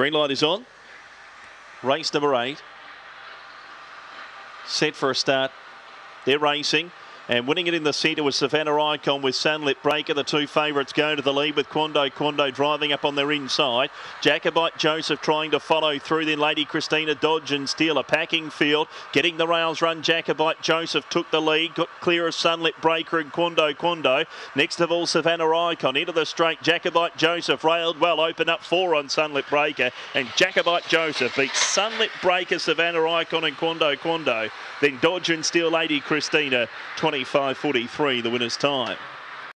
Green light is on. Race number eight. Set for a start. They're racing. And winning it in the centre was Savannah Icon with Sunlit Breaker. The two favourites go to the lead with Quando Quando driving up on their inside. Jacobite Joseph trying to follow through. Then Lady Christina Dodge and Steele a packing field. Getting the rails run. Jacobite Joseph took the lead. Got clear of Sunlit Breaker and Quando Quando. Next of all, Savannah Icon into the straight. Jacobite Joseph railed well. Open up four on Sunlit Breaker. And Jacobite Joseph beats Sunlit Breaker, Savannah Icon and Quando Quando. Then Dodge and Steele Lady Christina 20. 25.43 the winner's time.